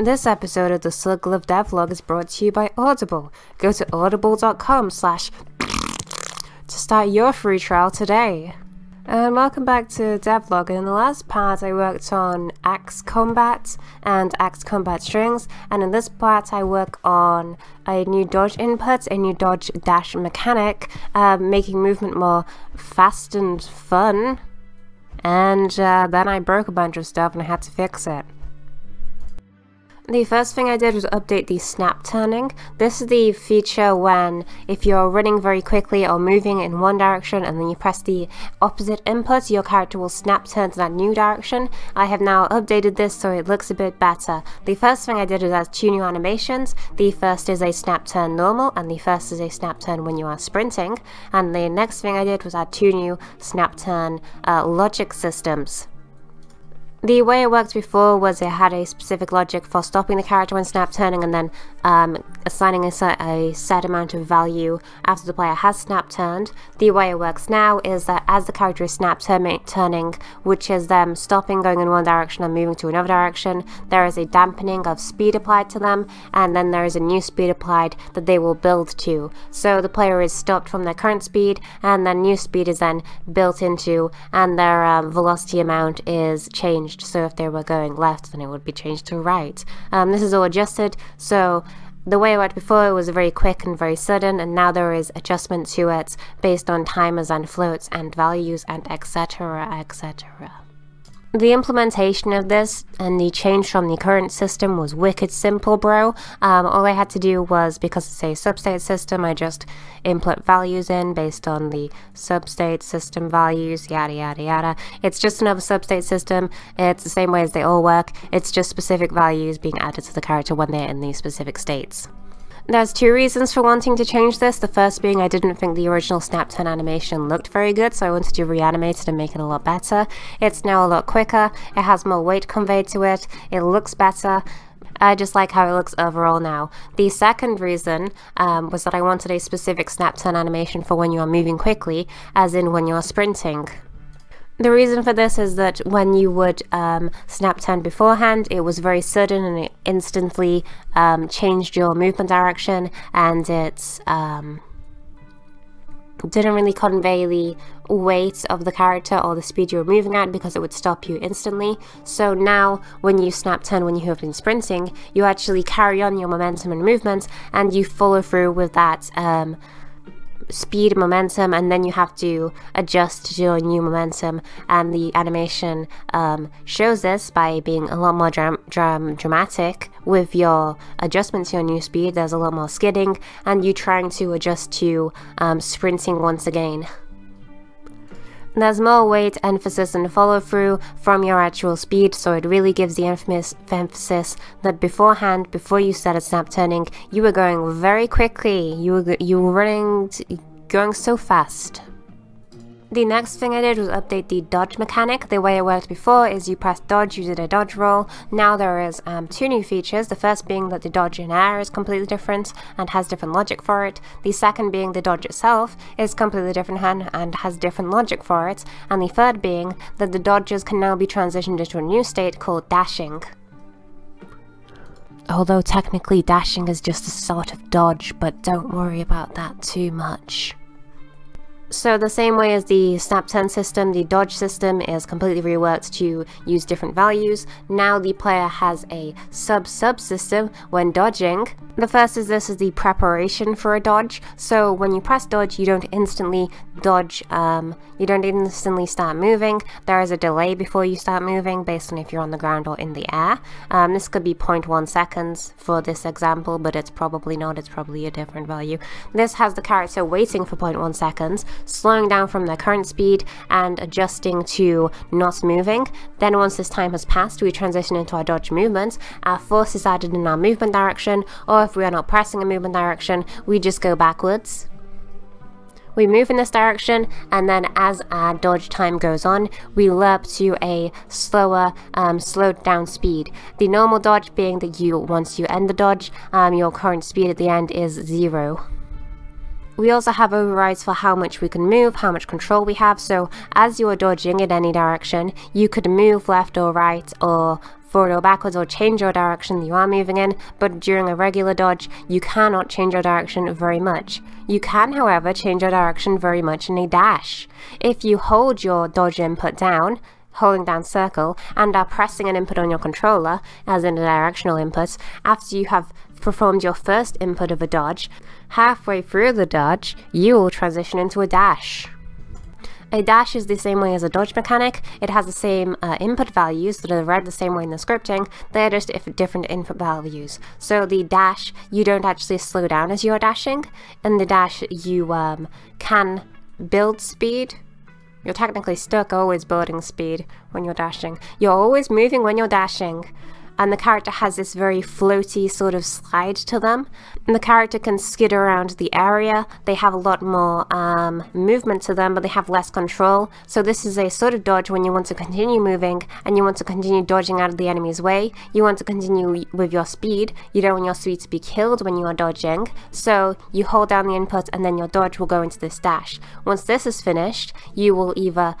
This episode of the Circle of Devlog is brought to you by Audible. Go to audible.com slash to start your free trial today. And welcome back to Devlog. In the last part, I worked on Axe Combat and Axe Combat Strings, and in this part, I work on a new dodge input, a new dodge dash mechanic, uh, making movement more fast and fun. And uh, then I broke a bunch of stuff and I had to fix it. The first thing I did was update the snap turning. This is the feature when if you're running very quickly or moving in one direction and then you press the opposite input, your character will snap turn to that new direction. I have now updated this so it looks a bit better. The first thing I did is add two new animations. The first is a snap turn normal and the first is a snap turn when you are sprinting. And the next thing I did was add two new snap turn uh, logic systems. The way it worked before was it had a specific logic for stopping the character when snap turning and then um, assigning a set, a set amount of value after the player has snap turned. The way it works now is that as the character is snap turning, which is them stopping going in one direction and moving to another direction, there is a dampening of speed applied to them and then there is a new speed applied that they will build to. So the player is stopped from their current speed and then new speed is then built into and their um, velocity amount is changed changed. So if they were going left, then it would be changed to right. Um, this is all adjusted. So the way it worked before it was very quick and very sudden and now there is adjustment to it based on timers and floats and values and etc etc the implementation of this and the change from the current system was wicked simple, bro. Um, all I had to do was, because it's a substate system, I just input values in based on the substate system values, yada yada yada. It's just another substate system. It's the same way as they all work. It's just specific values being added to the character when they're in these specific states. There's two reasons for wanting to change this. The first being I didn't think the original snap turn animation looked very good, so I wanted to reanimate it and make it a lot better. It's now a lot quicker, it has more weight conveyed to it, it looks better, I just like how it looks overall now. The second reason um, was that I wanted a specific snap turn animation for when you are moving quickly, as in when you are sprinting. The reason for this is that when you would um, snap turn beforehand, it was very sudden and it instantly um, changed your movement direction and it um, didn't really convey the weight of the character or the speed you were moving at because it would stop you instantly. So now, when you snap turn when you have been sprinting, you actually carry on your momentum and movement and you follow through with that um, speed momentum and then you have to adjust to your new momentum. And the animation um, shows this by being a lot more dram dram dramatic with your adjustment to your new speed. There's a lot more skidding and you trying to adjust to um, sprinting once again there's more weight, emphasis, and follow through from your actual speed, so it really gives the emphasis that beforehand, before you started snap turning, you were going very quickly. You were you were running, going so fast. The next thing I did was update the dodge mechanic. The way it worked before is you press dodge, you did a dodge roll. Now there is um, two new features. The first being that the dodge in air is completely different and has different logic for it. The second being the dodge itself is completely different and has different logic for it. And the third being that the dodges can now be transitioned into a new state called dashing. Although technically dashing is just a sort of dodge, but don't worry about that too much. So the same way as the snap turn system, the dodge system is completely reworked to use different values. Now the player has a sub-sub system when dodging. The first is this is the preparation for a dodge. So when you press dodge, you don't instantly dodge, um, you don't instantly start moving. There is a delay before you start moving based on if you're on the ground or in the air. Um, this could be 0.1 seconds for this example, but it's probably not, it's probably a different value. This has the character waiting for 0.1 seconds slowing down from their current speed and adjusting to not moving. Then once this time has passed, we transition into our dodge movement. Our force is added in our movement direction, or if we are not pressing a movement direction, we just go backwards. We move in this direction, and then as our dodge time goes on, we lerp to a slower, um, slowed down speed. The normal dodge being that you, once you end the dodge, um, your current speed at the end is zero. We also have overrides for how much we can move, how much control we have, so as you are dodging in any direction, you could move left or right or forward or backwards or change your direction you are moving in, but during a regular dodge, you cannot change your direction very much. You can, however, change your direction very much in a dash. If you hold your dodge input down, holding down circle, and are pressing an input on your controller, as in a directional input, after you have performed your first input of a dodge, halfway through the dodge, you will transition into a dash. A dash is the same way as a dodge mechanic. It has the same uh, input values that are read the same way in the scripting. They're just different input values. So the dash, you don't actually slow down as you're dashing. In the dash, you um, can build speed. You're technically stuck always building speed when you're dashing. You're always moving when you're dashing and the character has this very floaty sort of slide to them. And the character can skid around the area. They have a lot more um, movement to them, but they have less control. So this is a sort of dodge when you want to continue moving and you want to continue dodging out of the enemy's way. You want to continue with your speed. You don't want your speed to be killed when you are dodging. So you hold down the input and then your dodge will go into this dash. Once this is finished, you will either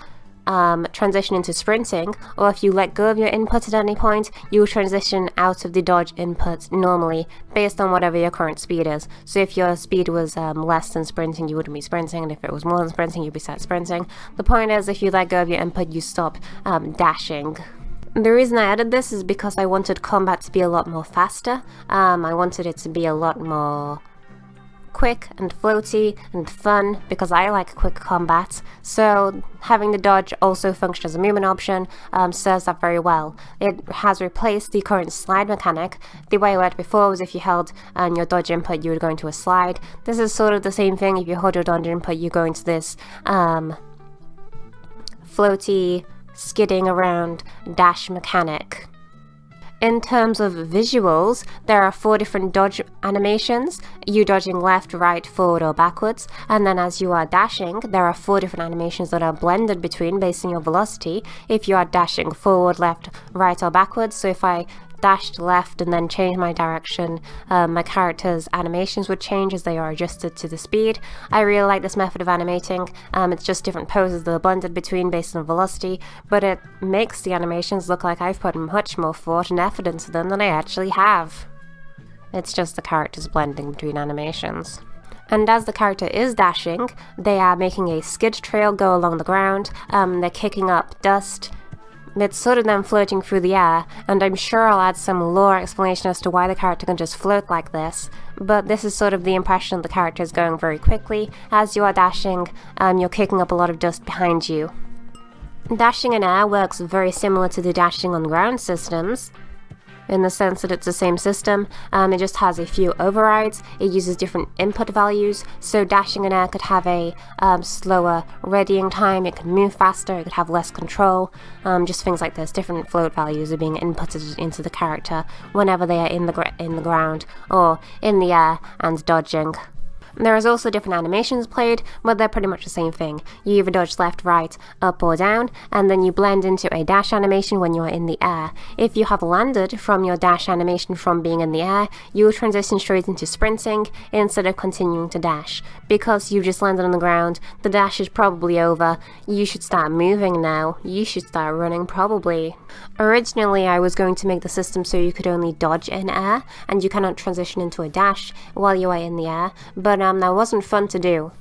um, transition into sprinting, or if you let go of your input at any point, you will transition out of the dodge input normally based on whatever your current speed is. So if your speed was um, less than sprinting, you wouldn't be sprinting, and if it was more than sprinting, you'd be set sprinting. The point is, if you let go of your input, you stop um, dashing. The reason I added this is because I wanted combat to be a lot more faster. Um, I wanted it to be a lot more quick and floaty and fun because I like quick combat. So having the dodge also function as a movement option um, serves that very well. It has replaced the current slide mechanic. The way it worked before was if you held um, your dodge input you would go into a slide. This is sort of the same thing. If you hold your dodge input you go into this um, floaty skidding around dash mechanic. In terms of visuals, there are four different dodge animations, you dodging left, right, forward or backwards, and then as you are dashing, there are four different animations that are blended between based on your velocity. If you are dashing forward, left, right or backwards, so if I dashed left and then changed my direction, um, my character's animations would change as they are adjusted to the speed. I really like this method of animating. Um, it's just different poses that are blended between based on velocity, but it makes the animations look like I've put much more thought and effort into them than I actually have. It's just the characters blending between animations. And as the character is dashing, they are making a skid trail go along the ground, um, they're kicking up dust, it's sort of them floating through the air, and I'm sure I'll add some lore explanation as to why the character can just float like this, but this is sort of the impression the character is going very quickly. As you are dashing, um, you're kicking up a lot of dust behind you. Dashing in air works very similar to the dashing on ground systems, in the sense that it's the same system. Um, it just has a few overrides. It uses different input values. So dashing in air could have a um, slower readying time. It could move faster. It could have less control. Um, just things like this. Different float values are being inputted into the character whenever they are in the in the ground or in the air and dodging. There is also different animations played, but they're pretty much the same thing. You either dodge left, right, up or down, and then you blend into a dash animation when you are in the air. If you have landed from your dash animation from being in the air, you will transition straight into sprinting instead of continuing to dash. Because you just landed on the ground, the dash is probably over. You should start moving now. You should start running probably. Originally, I was going to make the system so you could only dodge in air, and you cannot transition into a dash while you are in the air, but um, that wasn't fun to do.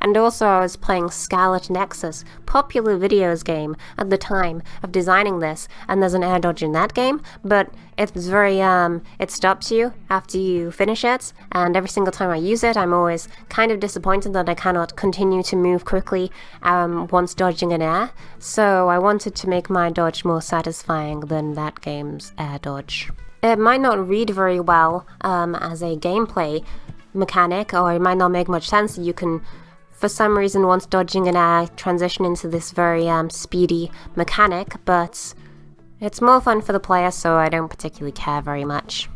And also I was playing Scarlet Nexus, popular videos game at the time of designing this, and there's an air dodge in that game, but it's very, um, it stops you after you finish it, and every single time I use it, I'm always kind of disappointed that I cannot continue to move quickly um, once dodging an air, so I wanted to make my dodge more satisfying than that game's air dodge. It might not read very well um, as a gameplay, mechanic, or it might not make much sense. You can, for some reason, once dodging an air, transition into this very um, speedy mechanic, but it's more fun for the player, so I don't particularly care very much.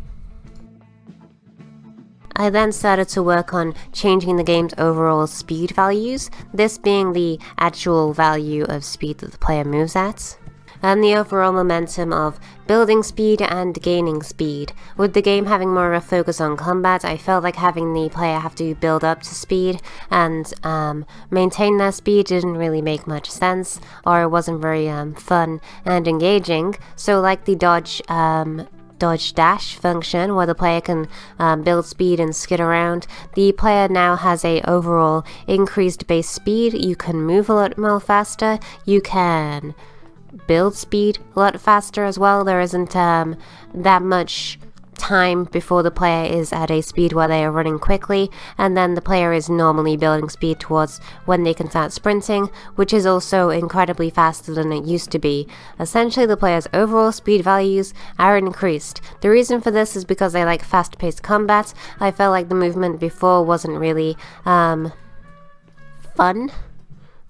I then started to work on changing the game's overall speed values, this being the actual value of speed that the player moves at. And the overall momentum of building speed and gaining speed. With the game having more of a focus on combat, I felt like having the player have to build up to speed and um, maintain their speed didn't really make much sense, or it wasn't very um, fun and engaging. So like the dodge um, dodge dash function where the player can um, build speed and skid around. The player now has a overall increased base speed. You can move a lot more faster. You can build speed a lot faster as well. There isn't um, that much time before the player is at a speed where they are running quickly, and then the player is normally building speed towards when they can start sprinting, which is also incredibly faster than it used to be. Essentially, the player's overall speed values are increased. The reason for this is because I like fast paced combat. I felt like the movement before wasn't really um, fun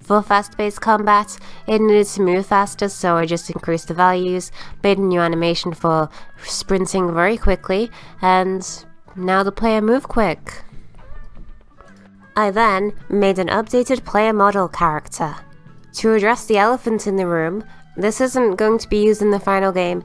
for fast-paced combat, it needed to move faster, so I just increased the values, made a new animation for sprinting very quickly, and now the player move quick. I then made an updated player model character. To address the elephant in the room, this isn't going to be used in the final game,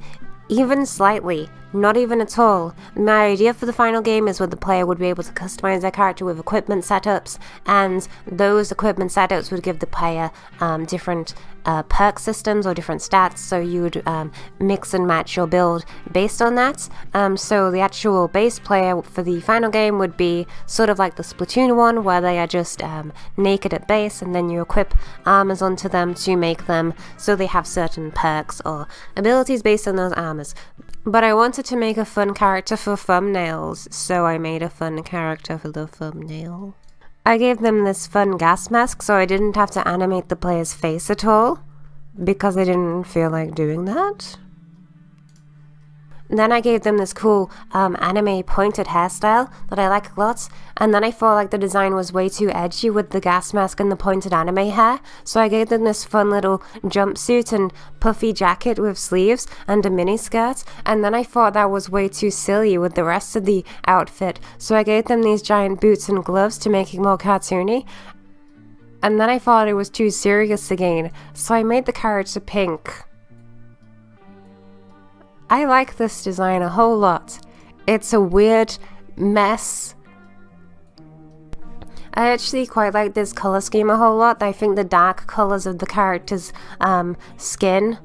even slightly, not even at all. My idea for the final game is where the player would be able to customize their character with equipment setups, and those equipment setups would give the player um, different uh, perk systems or different stats, so you would um, mix and match your build based on that. Um, so the actual base player for the final game would be sort of like the Splatoon one, where they are just um, naked at base, and then you equip armors onto them to make them so they have certain perks or abilities based on those armors. But I wanted to make a fun character for thumbnails, so I made a fun character for the thumbnail. I gave them this fun gas mask so I didn't have to animate the player's face at all, because I didn't feel like doing that. Then I gave them this cool um, anime pointed hairstyle that I like a lot, and then I felt like the design was way too edgy with the gas mask and the pointed anime hair, so I gave them this fun little jumpsuit and puffy jacket with sleeves and a mini skirt, and then I thought that was way too silly with the rest of the outfit, so I gave them these giant boots and gloves to make it more cartoony, and then I thought it was too serious again, so I made the character pink. I like this design a whole lot. It's a weird mess. I actually quite like this color scheme a whole lot. I think the dark colors of the character's um, skin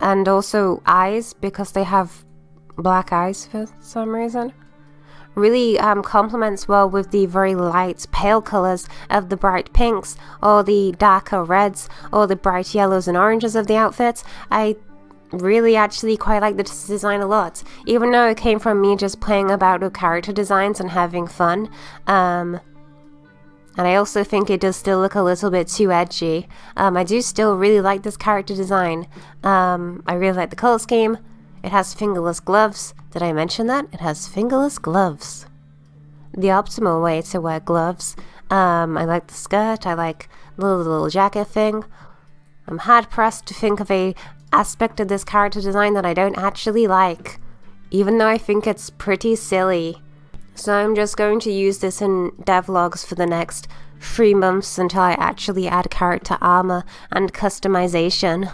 and also eyes, because they have black eyes for some reason, really um, complements well with the very light pale colors of the bright pinks or the darker reds or the bright yellows and oranges of the outfits. I really actually quite like this design a lot. Even though it came from me just playing about with character designs and having fun. Um, and I also think it does still look a little bit too edgy. Um, I do still really like this character design. Um, I really like the color scheme. It has fingerless gloves. Did I mention that? It has fingerless gloves. The optimal way to wear gloves. Um, I like the skirt. I like the little, little jacket thing. I'm hard pressed to think of a aspect of this character design that I don't actually like, even though I think it's pretty silly. So I'm just going to use this in devlogs for the next three months until I actually add character armor and customization.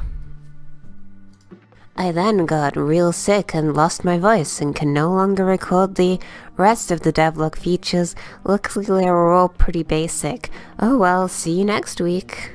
I then got real sick and lost my voice and can no longer record the rest of the devlog features. Luckily they were all pretty basic. Oh well, see you next week.